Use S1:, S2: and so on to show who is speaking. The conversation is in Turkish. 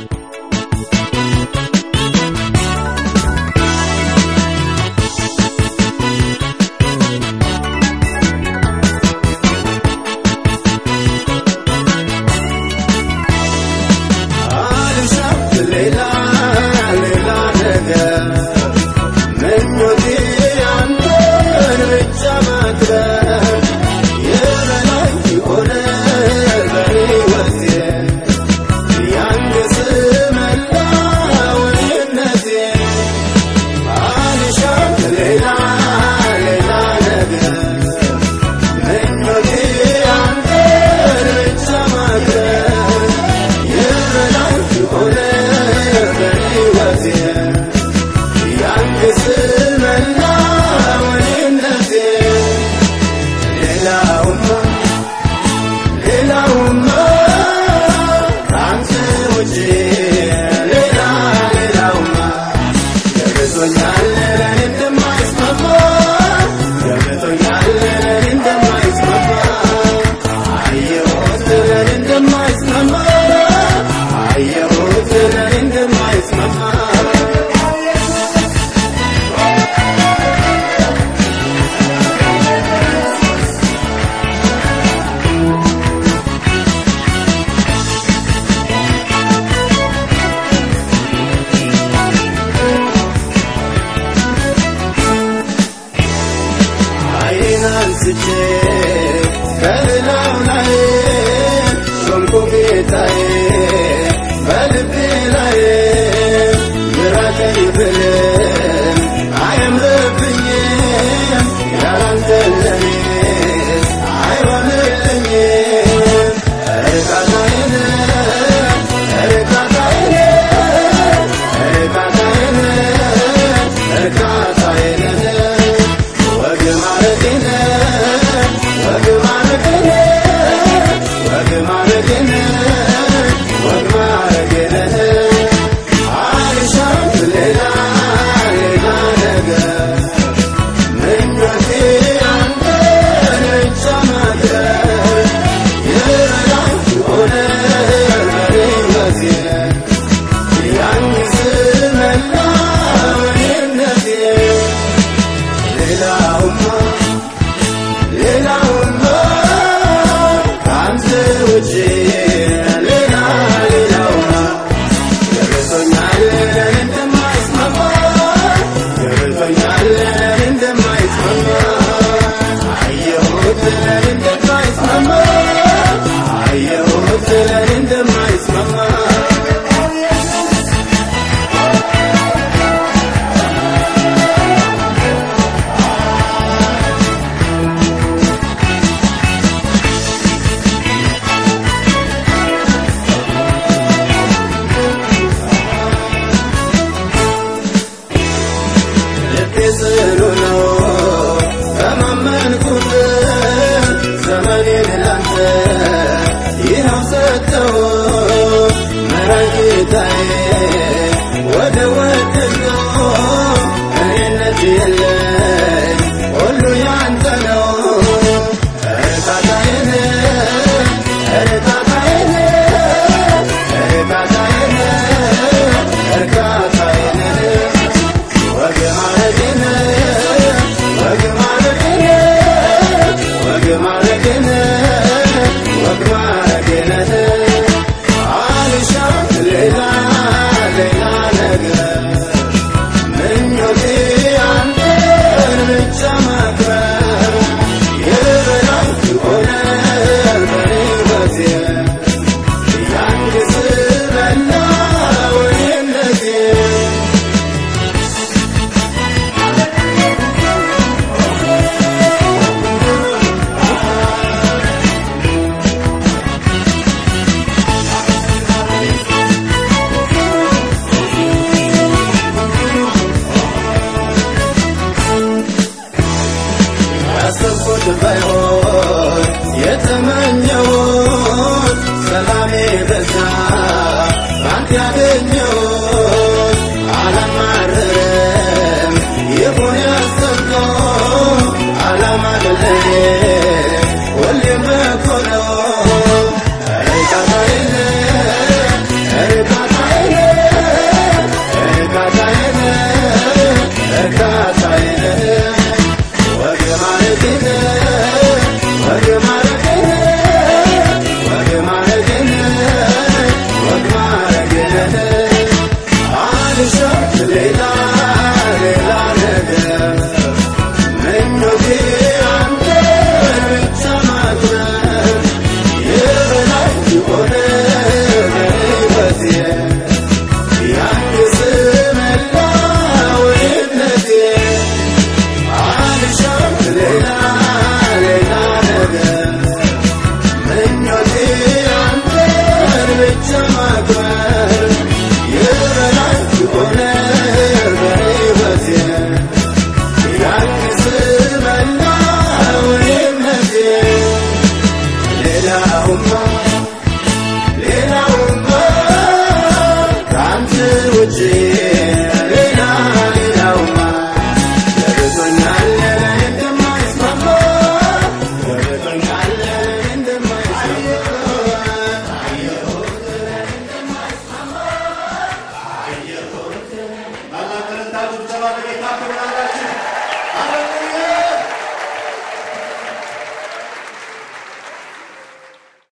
S1: you This it Nasıl çek? Yeah. day. हो
S2: Obrigado, temporada.